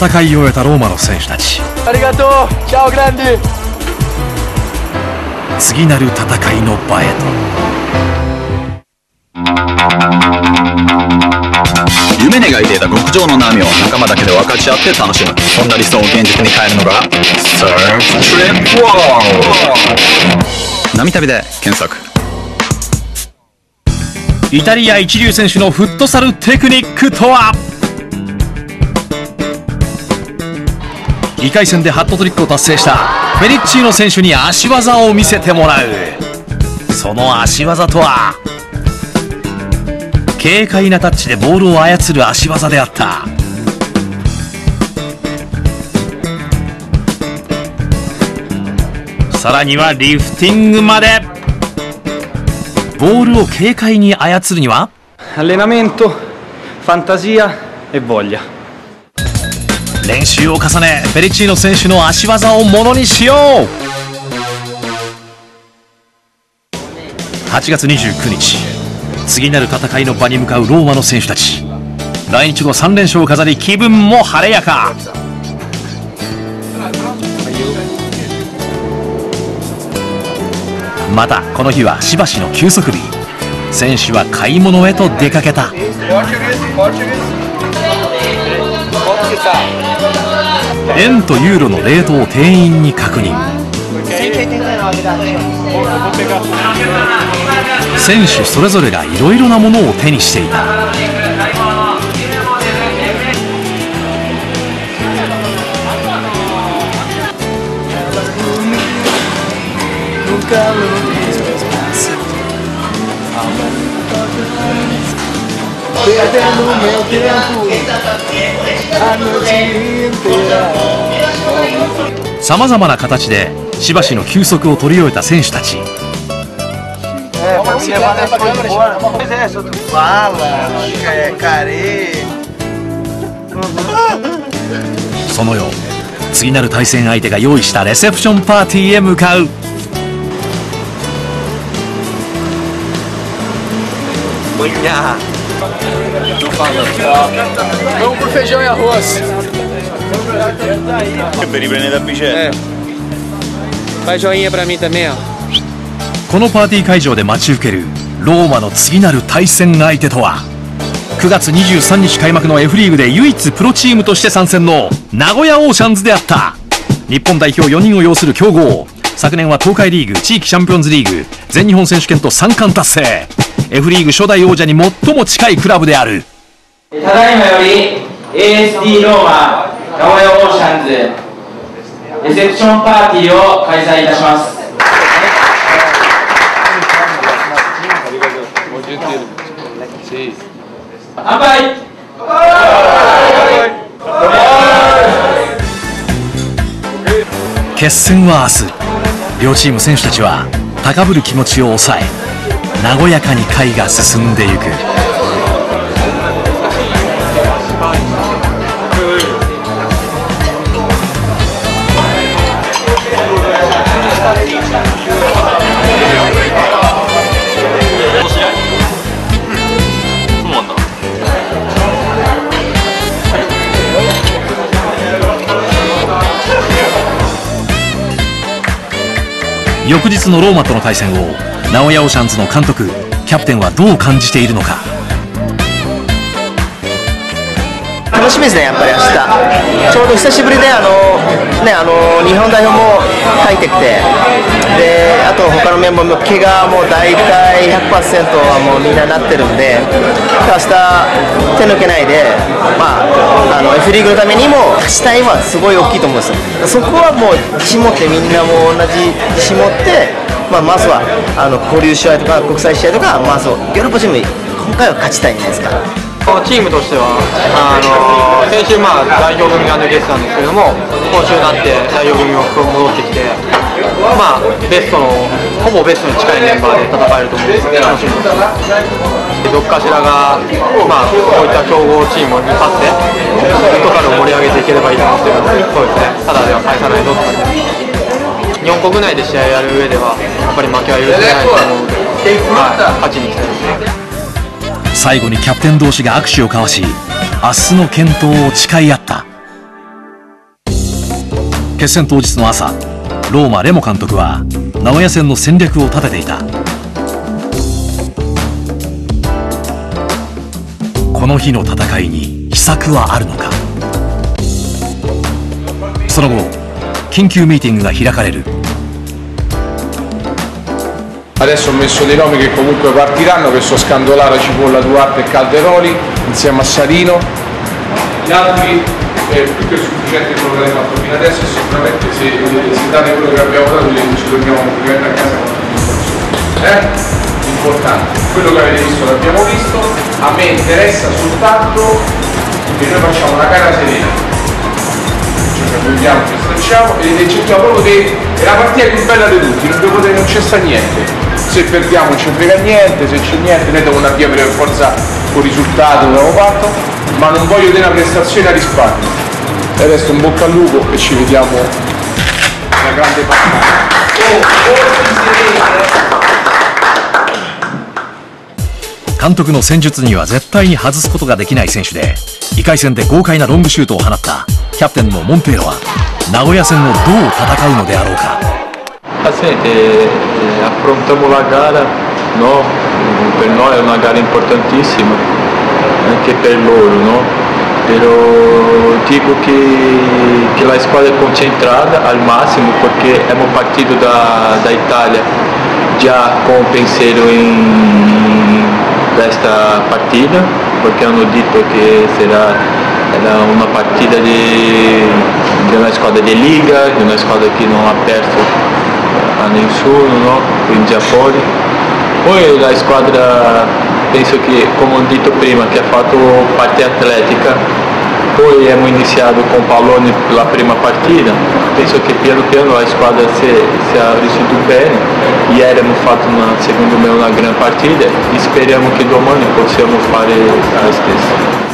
戦い終えたローマの選手たち。ありがとう。チャオグランデ次なる戦いの場へと。夢描いていた極上の波を仲間だけで分かち合って楽しむ。そんな理想を現実に変えるのが Surf Trip World 波旅で検索。イタリア一流選手のフットサルテクニックとは？2回戦でハットトリックを達成したフェリッチーノ選手に足技を見せてもらう。その足技とは軽快なタッチでボールを操る足技であった。さらにはリフティングまで。ボールを軽快に操るには allenamento, fantasia e voglia. 練習を重ねフェリチーノ選手の足技をものにしよう。8月29日次なる戦いの場に向かうローマの選手たち。来日後3連勝を飾り気分も晴れやか。またこの日はしばしの休息日。選手は買い物へと出かけた。円とユーロのレートを店員に確認。選手それぞれがいろいろなものを手にしていた。さまざまな形でしばしの休息を取り終えた選手たち Care. その夜次なる対戦相手が用意したレセプションパーティーへ向かういや Vamos pro feijão e arroz. このパーティー会場で待ち受けるローマの次なる対戦相手とは？9月23日開幕の F リーグで唯一プロチームとして参戦の名古屋オーシャンズであった。日本代表4人を擁する強豪昨年は東海リーグ地域チャンピオンズリーグ全日本選手権と3冠達成。F リーグ初代王者に最も近いクラブである。ただいまより ASD ローマ名古屋オーシャンズレセプションパーティーを開催いたします。乾杯！決戦は明日。両チーム選手たちは高ぶる気持ちを抑え和やかに会が進んでいく。翌日のローマとの対戦を名古屋オーシャンズの監督キャプテンはどう感じているのか。しみですね、やっぱり明日ちょうど久しぶりであの、ね、あの日本代表も入ってきてであと他のメンバーも怪我も大体100%はもうみんななってるんで明日手抜けないで、まあ、あの F リーグのためにも勝ちたいはすごい大きいと思うんですよそこはもう自信持ってみんなも同じ自信持って、まあ、まずはあの交流試合とか国際試合とかまずはヨーロッパチーム今回は勝ちたいんじゃないですか。チームとしては、あの先週、まあ、代表組が抜けてたんですけども、今週になって代表組も戻ってきて、まあ、ベストの、ほぼベストに近いメンバーで戦えると思うんです楽しみです。どっかしらが、まあ、こういった強豪チームに勝って、フットサルを盛り上げていければいいと思うんですけど、そうですね、ただでは返さないぞと日本国内で試合やる上では、やっぱり負けは許せないと思うので、はい、勝ちに行きたいですね。最後にキャプテン同士が握手を交わし明日の健闘を誓い合った。決戦当日の朝ローマレモ監督は名古屋戦の戦略を立てていた。この日の戦いに秘策はあるのか。その後緊急ミーティングが開かれる。Adesso ho messo dei nomi che comunque partiranno, che sono Scandolaro, Cipolla, Duarte e Calderoli, insieme a Sarino. Gli altri è più che sufficiente quello che hai fatto fino adesso sicuramente se, se date quello che abbiamo dato ci torniamo a casa con. Eh? Importante, quello che avete visto l'abbiamo visto, a me interessa soltanto che noi facciamo una gara serena, ci accogliamo, ci stracciamo e cerchiamo proprio che è la partita più bella di tutti, non, non c'è sta niente. Se perdiamo non ci frega niente, se c'è niente noi devo avviare via per forza con risultato che abbiamo fatto, ma non voglio dare una prestazione a risparmio. E adesso un bocca al lupo e ci vediamo una grande partita. 監督の戦術には絶対に外すことができない選手で2回戦で豪快なロングシュートを放ったキャプテンのモンテーロは名古屋戦をどう戦うのであろうか assim, eh, a la gara no? per noi è una gara importantissima anche per loro no? digo que, que a escola é concentrada ao máximo porque é um partido da, da Itália já com o penseiro em desta partida porque eu não dito que será era uma partida de, de uma escola de liga de uma escola que não aperta perso a nessuno, no? in Giappone. Poi la squadra, penso che, come ho detto prima, che ha fatto parte atletica, poi abbiamo iniziato con pallone la prima partita, penso che piano piano la squadra si, si è riuscito bene, ieri abbiamo fatto una, secondo me una gran partita e speriamo che domani possiamo fare la stessa.